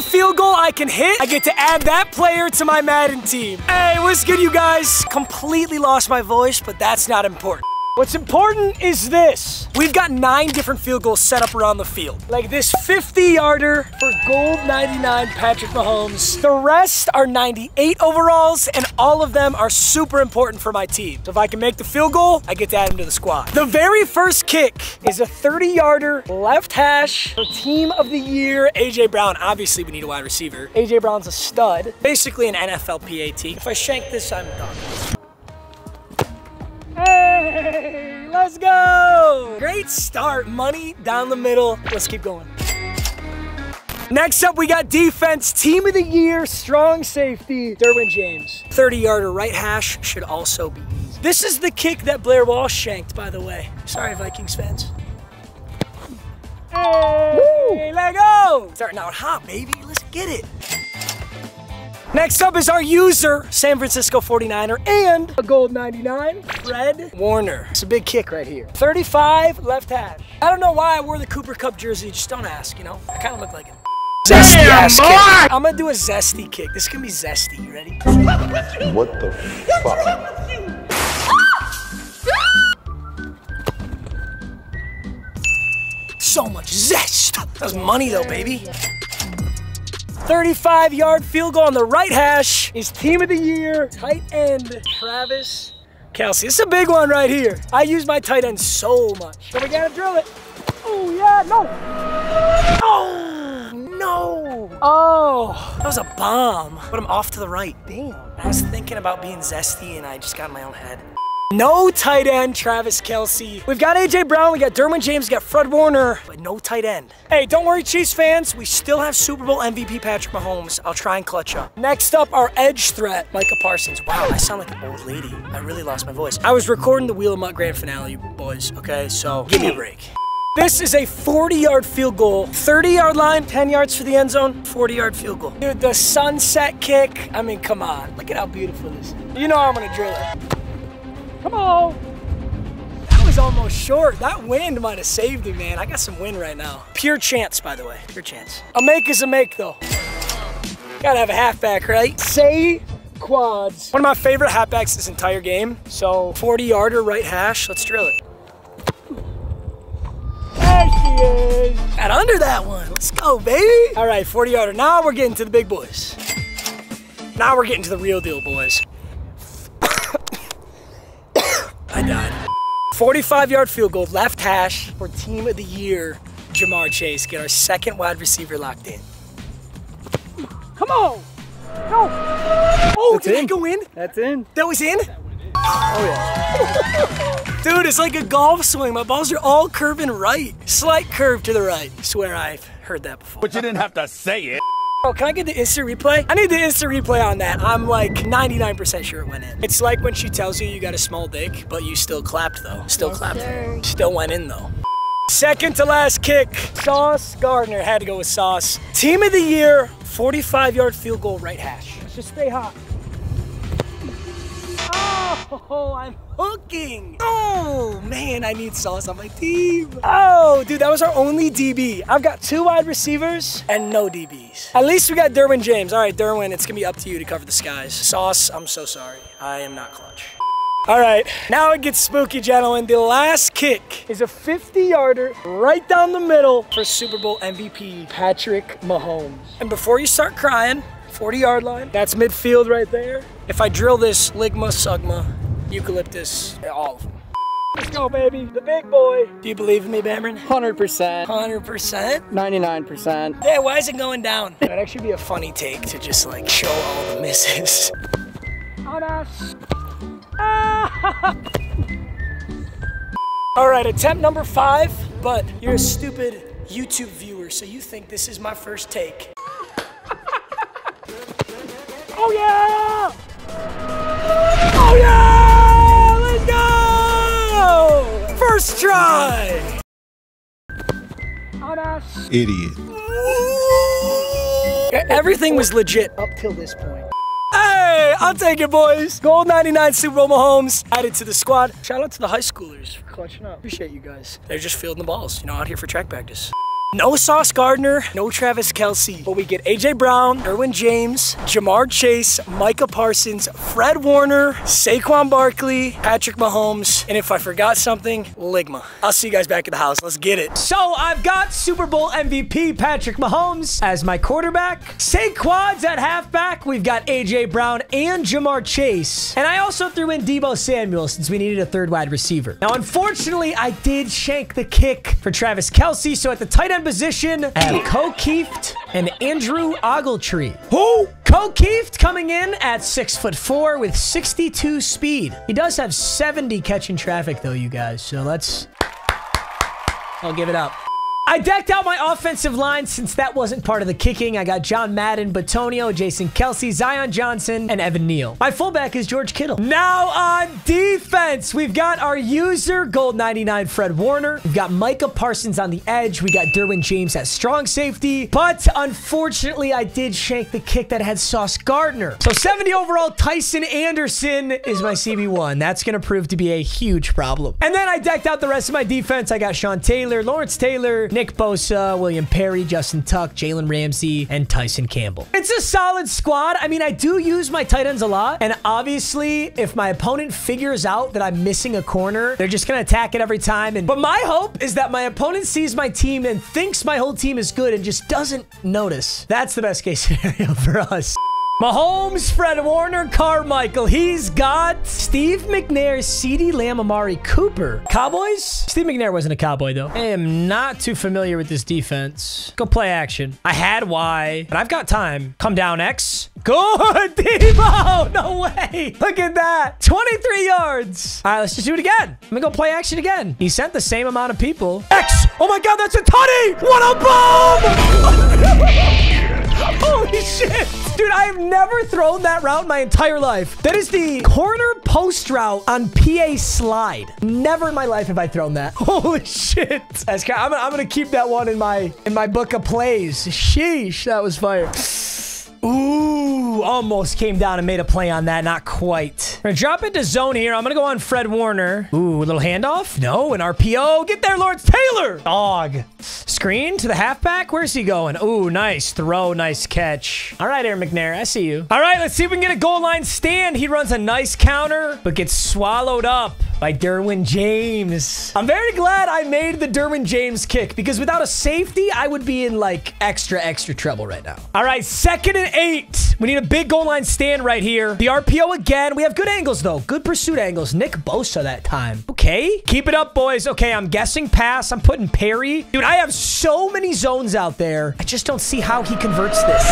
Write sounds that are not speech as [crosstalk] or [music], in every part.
Field goal I can hit, I get to add that player to my Madden team. Hey, what's good, you guys? Completely lost my voice, but that's not important. What's important is this. We've got nine different field goals set up around the field. Like this 50 yarder for gold 99 Patrick Mahomes. The rest are 98 overalls and all of them are super important for my team. So if I can make the field goal, I get to add him to the squad. The very first kick is a 30 yarder left hash for team of the year, AJ Brown. Obviously we need a wide receiver. AJ Brown's a stud. Basically an NFL PAT. If I shank this, I'm done. Let's go! Great start, money down the middle. Let's keep going. Next up, we got defense, team of the year, strong safety, Derwin James. 30 yarder right hash should also be easy. This is the kick that Blair Walsh shanked, by the way. Sorry, Vikings fans. Hey, let go! Starting out hot, baby. Let's get it. Next up is our user, San Francisco 49er, and a gold 99, Fred Warner. It's a big kick right here. 35, left hash. I don't know why I wore the Cooper Kupp jersey, just don't ask, you know? I kind of look like it. [laughs] Zesty ass kick. I'm gonna do a zesty kick. This can be zesty. You ready? What the fuck? So much zest. That was money though, baby. 35 yard field goal on the right hash is team of the year, tight end, Travis Kelce. This is a big one right here. I use my tight end so much. So we gotta drill it. Oh yeah, no. Oh, no. Oh, that was a bomb. But I'm off to the right. Damn. I was thinking about being zesty and I just got in my own head. No tight end, Travis Kelce. We've got AJ Brown, we got Derwin James, we got Fred Warner, but no tight end. Hey, don't worry, Chiefs fans. We still have Super Bowl MVP Patrick Mahomes. I'll try and clutch up. Next up, our edge threat, Micah Parsons. Wow, I sound like an old lady. I really lost my voice. I was recording the Wheel of MUT grand finale, boys, okay? So give me a break. This is a 40 yard field goal. 30 yard line, 10 yards for the end zone, 40 yard field goal. Dude, the sunset kick. I mean, come on. Look at how beautiful this is. You know I'm gonna drill it. Come on. That was almost short. That wind might have saved me, man. I got some wind right now. Pure chance, by the way. Pure chance. A make is a make, though. Gotta have a halfback, right? Say quads. One of my favorite halfbacks this entire game. So 40 yarder right hash. Let's drill it. There she is. Got under that one. Let's go, baby. All right, 40 yarder. Now we're getting to the big boys. Now we're getting to the real deal, boys. I died. 45 yard field goal, left hash for team of the year, Ja'Marr Chase. Get our second wide receiver locked in. Come on. No. Oh, That's did in. that go in? That's in. That was in? Oh yeah. [laughs] Dude, it's like a golf swing. My balls are all curving right. Slight curve to the right. swear I've heard that before. But you didn't have to say it. Oh, can I get the instant replay? I need the instant replay on that. I'm like 99% sure it went in. It's like when she tells you you got a small dick, but you still clapped though. Still Yes, clapped. sir. Still went in though. Second to last kick, Sauce Gardner. Had to go with Sauce. Team of the year, 45 yard field goal right hash. Just stay hot. Oh, [laughs] I'm hooking. Oh, man, I need Sauce on my team. Oh, dude, that was our only DB. I've got two wide receivers and no DBs. At least we got Derwin James. All right, Derwin, it's going to be up to you to cover the skies. Sauce, I'm so sorry. I am not clutch. All right, now it gets spooky, gentlemen. The last kick is a 50 yarder right down the middle for Super Bowl MVP Patrick Mahomes. And before you start crying, 40 yard line, that's midfield right there. If I drill this Ligma, Sugma, Eucalyptus, all of them. Let's go, baby. The big boy. Do you believe in me, Bamron? 100%. 100%? 99%. Yeah, why is it going down? That'd actually be a funny take to just like show all the misses. On us. Ah! [laughs] all right, attempt number five, but you're a stupid YouTube viewer, so you think this is my first take. [laughs] oh yeah! Oh yeah! First try! Idiot. Everything was legit up till this point. Hey, I'll take it, boys. Gold 99 Super Bowl Mahomes added to the squad. Shout out to the high schoolers for clutching up. Appreciate you guys. They're just fielding the balls, you know, out here for track practice. No Sauce Gardner, no Travis Kelce, but we get AJ Brown, Derwin James, Ja'Marr Chase, Micah Parsons, Fred Warner, Saquon Barkley, Patrick Mahomes, and if I forgot something, Ligma. I'll see you guys back at the house. Let's get it. So I've got Super Bowl MVP Patrick Mahomes as my quarterback. Saquon's at halfback. We've got AJ Brown and Ja'Marr Chase. And I also threw in Deebo Samuel since we needed a third wide receiver. Now, unfortunately, I did shank the kick for Travis Kelce, so at the tight end position, Ko Kieft and Andrew Ogletree. Who? Ko Kieft coming in at six foot four with 62 speed. He does have 70 catching traffic though, you guys. So let's, I'll give it up. I decked out my offensive line since that wasn't part of the kicking. I got John Madden, Batonio, Jason Kelce, Zion Johnson, and Evan Neal. My fullback is George Kittle. Now on defense, we've got our user, Gold 99 Fred Warner. We've got Micah Parsons on the edge. We got Derwin James at strong safety. But unfortunately, I did shank the kick that had Sauce Gardner. So 70 overall, Tyson Anderson is my CB1. That's going to prove to be a huge problem. And then I decked out the rest of my defense. I got Sean Taylor, Lawrence Taylor, Bosa, William Perry, Justin Tuck, Jalen Ramsey, and Tyson Campbell. It's a solid squad. I mean, I do use my tight ends a lot. And obviously, if my opponent figures out that I'm missing a corner, they're just going to attack it every time. And But my hope is that my opponent sees my team and thinks my whole team is good and just doesn't notice. That's the best case [laughs] scenario for us. Mahomes, Fred Warner, Carmichael. He's got Steve McNair, CeeDee Lamb, Amari Cooper. Cowboys? Steve McNair wasn't a cowboy, though. I am not too familiar with this defense. Go play action. I had Y, but I've got time. Come down, X. Good, [laughs] Deebo! No way! Look at that. 23 yards. All right, let's just do it again. I'm gonna go play action again. He sent the same amount of people. X! Oh my god, that's a tutty! What a bomb! [laughs] [laughs] Holy shit! Dude, I have never thrown that route in my entire life. That is the corner post route on PA slide. Never in my life have I thrown that. [laughs] Holy shit. I'm, I'm gonna keep that one in my in my book of plays. Sheesh, that was fire. Ooh, almost came down and made a play on that. Not quite. We're gonna drop into zone here. I'm gonna go on Fred Warner. Ooh, a little handoff. No, an RPO. Get there, Lawrence Taylor. Dog. Screen to the halfback. Where's he going? Ooh, nice throw. Nice catch. All right, Air McNair. I see you. All right, let's see if we can get a goal line stand. He runs a nice counter, but gets swallowed up by Derwin James. I'm very glad I made the Derwin James kick because without a safety, I would be in like extra, extra trouble right now. All right, second and eight. We need a big goal line stand right here. The RPO again. We have good angles though. Good pursuit angles. Nick Bosa that time. Okay. Keep it up, boys. Okay, I'm guessing pass. I'm putting Perry. Dude, I have so many zones out there. I just don't see how he converts this.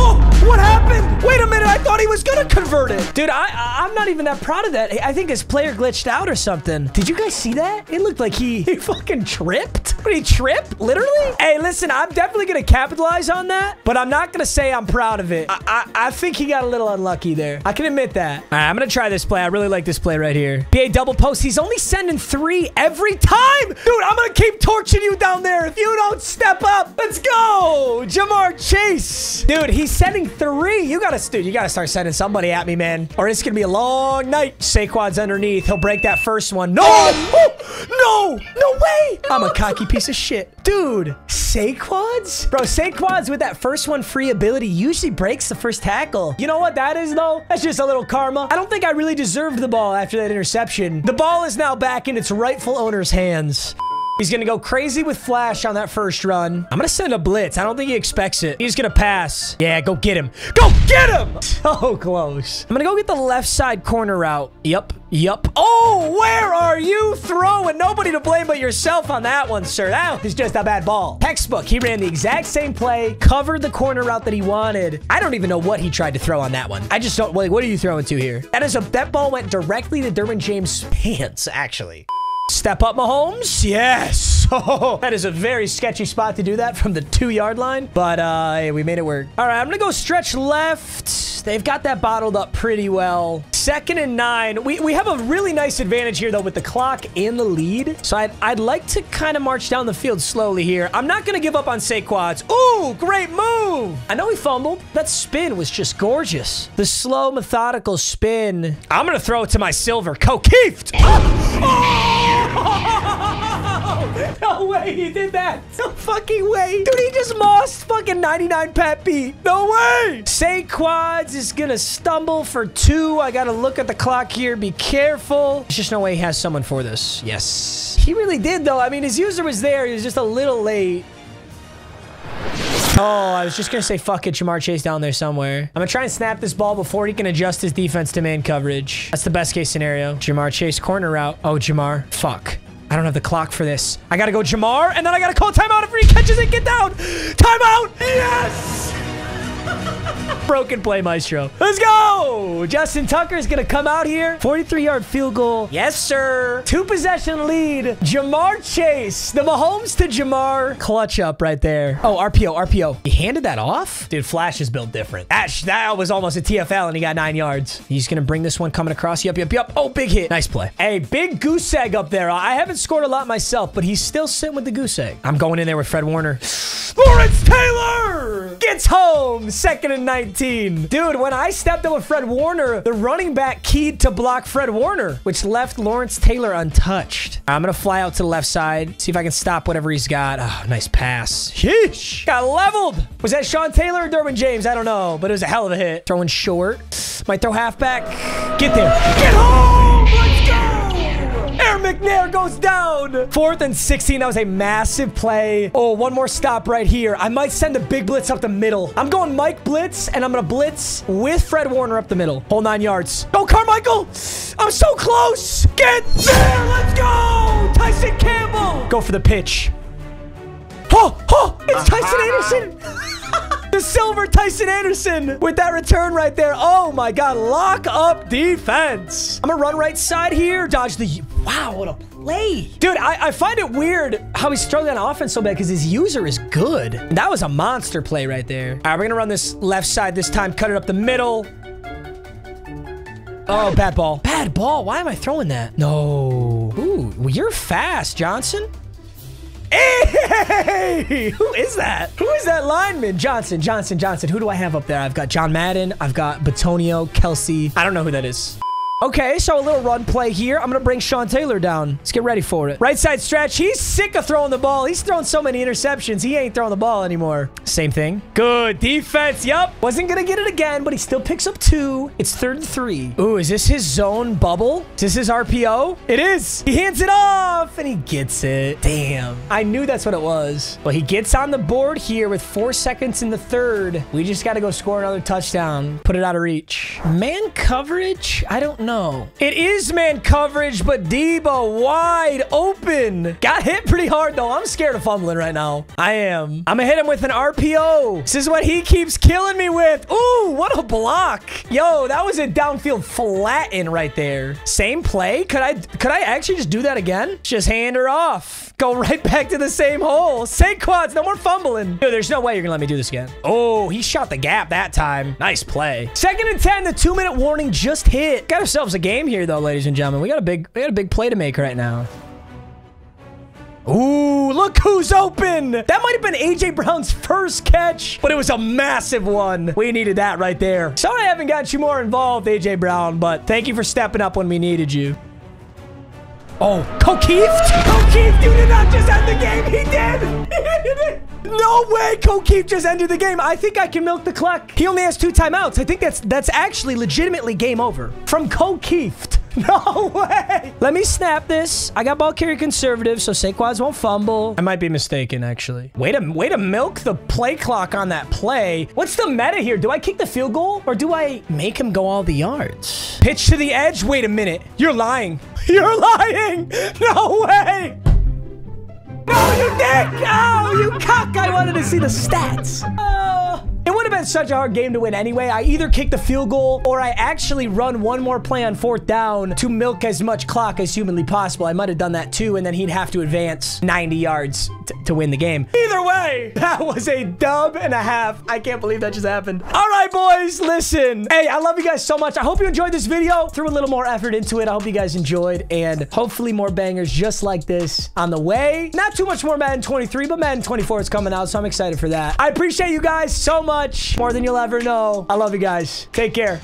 Oh, what happened? Wait a minute. I thought he was going to convert it. Dude, I, I'm not even that proud of that. I think his player glitched out or something. Did you guys see that? It looked like he, [laughs] he fucking tripped. Did he trip? Literally? Hey, listen, I'm definitely going to capitalize on that, but I'm not going to say I'm proud of it. I, I, I, think he got a little unlucky there. I can admit that. All right, I'm going to try this play. I really like this play right here. BA double post. He's only sending three every time. Dude, I'm going to keep torching you down there if you don't step up. Let's go. Ja'Marr Chase. Dude, he's sending three. You got to, dude, you got to start sending somebody at me, man, or it's going to be a long night. Saquon's underneath. He'll break that first one. No! Oh, no! No way! I'm a cocky piece of shit. Dude, Saquads? Bro, Saquads with that first one free ability usually breaks the first tackle. You know what that is, though? That's just a little karma. I don't think I really deserved the ball after that interception. The ball is now back in its rightful owner's hands. He's going to go crazy with Flash on that first run. I'm going to send a blitz. I don't think he expects it. He's going to pass. Yeah, go get him. Go get him! [laughs] So close. I'm going to go get the left side corner route. Yep. Yep. Oh, where are you throwing? Nobody to blame but yourself on that one, sir. That was just a bad ball. Textbook. He ran the exact same play, covered the corner route that he wanted. I don't even know what he tried to throw on that one. I just don't. Like, what are you throwing to here? That is a that ball went directly to Derwin James' [laughs] pants, actually. Step up Mahomes. Yes. Oh, [laughs] that is a very sketchy spot to do that from the two-yard line. But uh, we made it work. All right, I'm going to go stretch left. They've got that bottled up pretty well. Second and nine. We, we have a really nice advantage here, though, with the clock and the lead. So I'd, I'd like to kind of march down the field slowly here. I'm not going to give up on Saquads. Ooh, great move. I know he fumbled. That spin was just gorgeous. The slow, methodical spin. I'm going to throw it to my silver. Ko Kieft. [gasps] Oh! Oh! [laughs] No way he did that. No fucking way. Dude, he just mossed fucking 99 Pat beat. No way. Saquads is gonna stumble for two. I gotta look at the clock here. Be careful. There's just no way he has someone for this. Yes. He really did, though. I mean, his user was there. He was just a little late. Oh, I was just going to say fuck it, Ja'Marr Chase down there somewhere. I'm going to try and snap this ball before he can adjust his defense to man coverage. That's the best case scenario. Ja'Marr Chase corner route. Oh, Ja'Marr. Fuck. I don't have the clock for this. I got to go Ja'Marr, and then I got to call timeout if he catches it. Get down. Timeout. Yes. [laughs] Broken play, Maestro. Let's go. Justin Tucker is going to come out here. 43-yard field goal. Yes, sir. Two-possession lead. Ja'Marr Chase. The Mahomes to Ja'Marr Clutch up right there. Oh, RPO, RPO. He handed that off? Dude, Flash is built different. Ash, that was almost a TFL, and he got nine yards. He's going to bring this one coming across. Yup, yup, yup. Oh, big hit. Nice play. Hey, big goose egg up there. I haven't scored a lot myself, but he's still sitting with the goose egg. I'm going in there with Fred Warner. Lawrence Taylor gets home. Second and 19. Dude, when I stepped up with Fred Warner, the running back keyed to block Fred Warner, which left Lawrence Taylor untouched. I'm going to fly out to the left side, see if I can stop whatever he's got. Oh, nice pass. Sheesh. Got leveled. Was that Sean Taylor or Derwin James? I don't know, but it was a hell of a hit. Throwing short. Might throw halfback. Get there. Get home. Let's go. Air McNair goes down. Fourth and 16. That was a massive play. Oh, one more stop right here. I might send a big blitz up the middle. I'm going Mike Blitz, and I'm going to blitz with Fred Warner up the middle. Whole nine yards. Go, Carmichael. I'm so close. Get there. Let's go. Tyson Campbell. Go for the pitch. Oh, oh, it's uh-huh. Tyson Anderson. [laughs] the silver Tyson Anderson with that return right there. Oh my God, lock up defense. I'm gonna run right side here, dodge the, wow, what a play. Dude, I, I find it weird how he's struggling on offense so bad because his user is good. That was a monster play right there. All right, we're gonna run this left side this time, cut it up the middle. Oh, bad ball. Bad ball. Why am I throwing that? No. Ooh, well, you're fast, Johnson. Hey! [laughs] Who is that? Who is that lineman? Johnson, Johnson, Johnson. Who do I have up there? I've got John Madden. I've got Batonio, Kelce. I don't know who that is. Okay, so a little run play here. I'm going to bring Sean Taylor down. Let's get ready for it. Right side stretch. He's sick of throwing the ball. He's thrown so many interceptions. He ain't throwing the ball anymore. Same thing. Good defense. Yup. Wasn't going to get it again, but he still picks up two. It's third and three. Ooh, is this his zone bubble? Is this his RPO? It is. He hands it off and he gets it. Damn. I knew that's what it was. But he gets on the board here with four seconds in the third. We just got to go score another touchdown. Put it out of reach. Man coverage? I don't know. It is man coverage, but Deebo wide open. Got hit pretty hard, though. I'm scared of fumbling right now. I am. I'm gonna hit him with an RPO. This is what he keeps killing me with. Ooh, what a block. Yo, that was a downfield flatten right there. Same play? Could I could I actually just do that again? Just hand her off. Go [laughs] right back to the same hole. Saquads, no more fumbling. Dude, there's no way you're gonna let me do this again. Oh, he shot the gap that time. Nice play. Second and 10, the two minute warning just hit. Got ourselves a game here though, ladies and gentlemen. We got a big, we got a big play to make right now. Ooh, look who's open. That might have been A.J. Brown's first catch, but it was a massive one. We needed that right there. Sorry I haven't got you more involved, A.J. Brown, but thank you for stepping up when we needed you. Oh, Ko Kieft? Kokeeft, you did not just end the game. He did. [laughs] He did. No way, Ko Kieft just ended the game. I think I can milk the clock. He only has two timeouts. I think that's that's actually legitimately game over. From Ko Kieft. [laughs] No way. Let me snap this. I got ball carrier conservative, so Saquads won't fumble. I might be mistaken, actually. Way to, way to milk the play clock on that play. What's the meta here? Do I kick the field goal or do I make him go all the yards? Pitch to the edge. Wait a minute. You're lying. [laughs] You're lying. [laughs] No way. No, you dick. Oh, you cock. I wanted to see the stats. It would have been such a hard game to win anyway. I either kick the field goal or I actually run one more play on fourth down to milk as much clock as humanly possible. I might have done that too, and then he'd have to advance 90 yards to win the game. Either way, [laughs] that was a dub and a half. I can't believe that just happened. All right, boys, listen. Hey, I love you guys so much. I hope you enjoyed this video. Threw a little more effort into it. I hope you guys enjoyed, and hopefully more bangers just like this on the way. Not too much more Madden 23, but Madden 24 is coming out, so I'm excited for that. I appreciate you guys so much, more than you'll ever know. I love you guys. Take care.